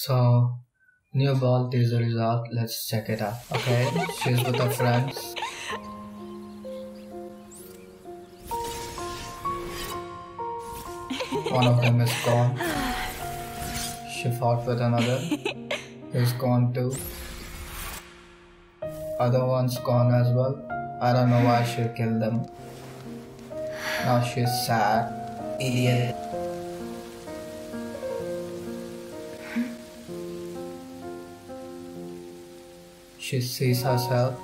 So, new Baal is out. Let's check it out. Okay, she's with her friends. One of them is gone. She fought with another. He's gone too. Other one's gone as well. I don't know why she killed them. Now she's sad. Idiot. She sees herself.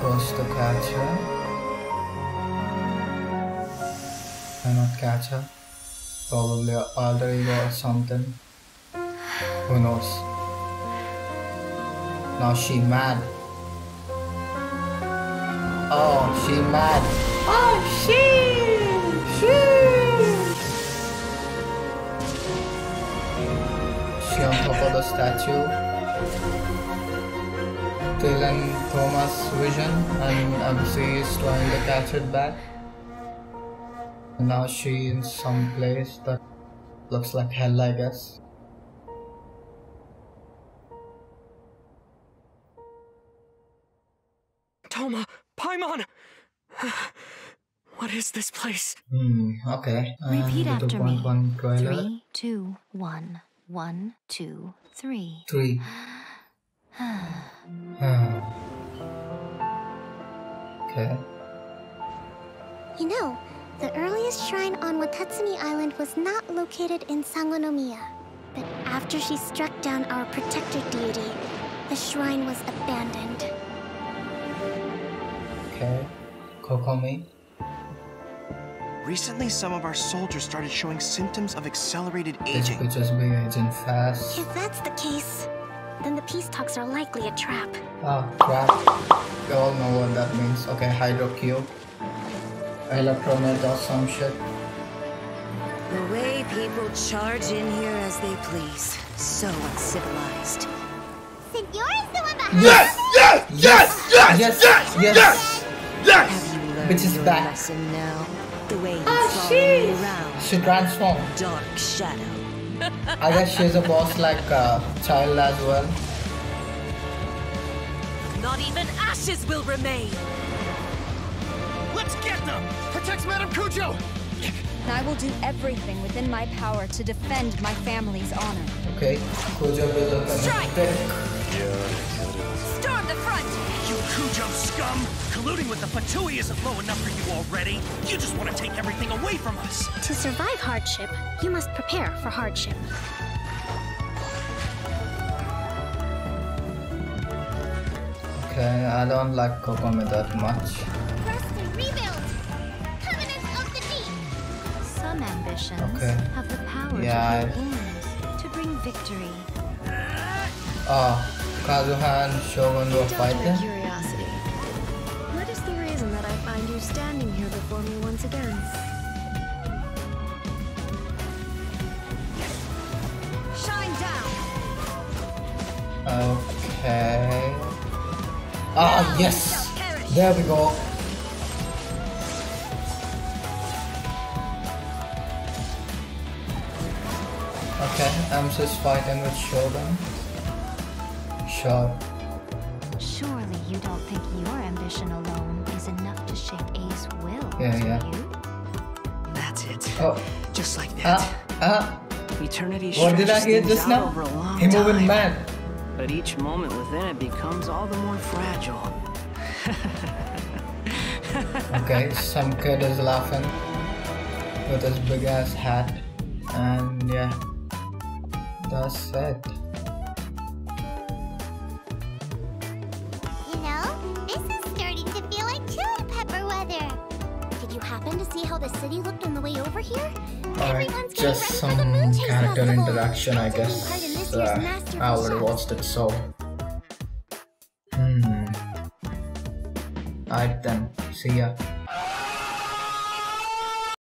Goes to catch her. Cannot catch her. Probably a alter ego or something. Who knows? Now she mad. Oh, she mad. Oh, she, she. She on top of the statue. Dylan Thomas vision and MC is trying to catch it back. And now she in some place that looks like hell, I guess. Toma, Paimon! What is this place? Hmm, okay. Repeat Uh, after me. 2.1. Three, two, one. One, two, three. Three. Ah. okay. You know, the earliest shrine on Watatsumi Island was not located in Sangonomiya. But after she struck down our protector deity, the shrine was abandoned. Okay. Kokomi. Recently, some of our soldiers started showing symptoms of accelerated This aging. could just be aging fast. If that's the case, then the peace talks are likely a trap. Ah, crap. We all know what that means. Okay, Hydro Cube. Electronet or some shit. The way people charge in here as they please. So uncivilized. Senor is the one behind Yes! Yes! Yes! Yes! Yes! Yes! Have you learned Bitch is your back. lesson now? The way you Oh, follow she- me around. She transformed. Dark shadow. I guess she's a boss like a child as well. Not even ashes will remain. Let's get them! Protect Madame Kujou! I will do everything within my power to defend my family's honor. Okay, Kujou will look Strike! at Storm the front! You Kujou scum! Colluding with the Fatui isn't low enough for you already. You just want to take everything away from us. To survive hardship, you must prepare for hardship. Okay, I don't like Kokomi that much. Rest and rebuild! Covenant of the Deep! Some ambitions Okay. have the power Yeah, to I- to bring victory. Oh, Kazuha and Shogun were Indulge my fighting. curiosity. What is the reason that I find you standing here before me once again? Shine down! Okay. Ah, yes! There we go. Okay, I'm just fighting with Shogun. Sure. Surely you don't think your ambition alone is enough to shake A's will, Yeah, do yeah. you? That's it. Oh, Just like that. ah, ah. Eternity What did I stretches hear just now? over a moving time. mad. But each moment within it becomes all the more fragile. Okay, some kid is laughing with his big ass hat. And yeah, that's it. Happen to see how the city looked on the way over here? Getting just ready for the some character interaction, I guess. part in this year's Uh, I already watched it, so. Hmm. Alright then, see ya.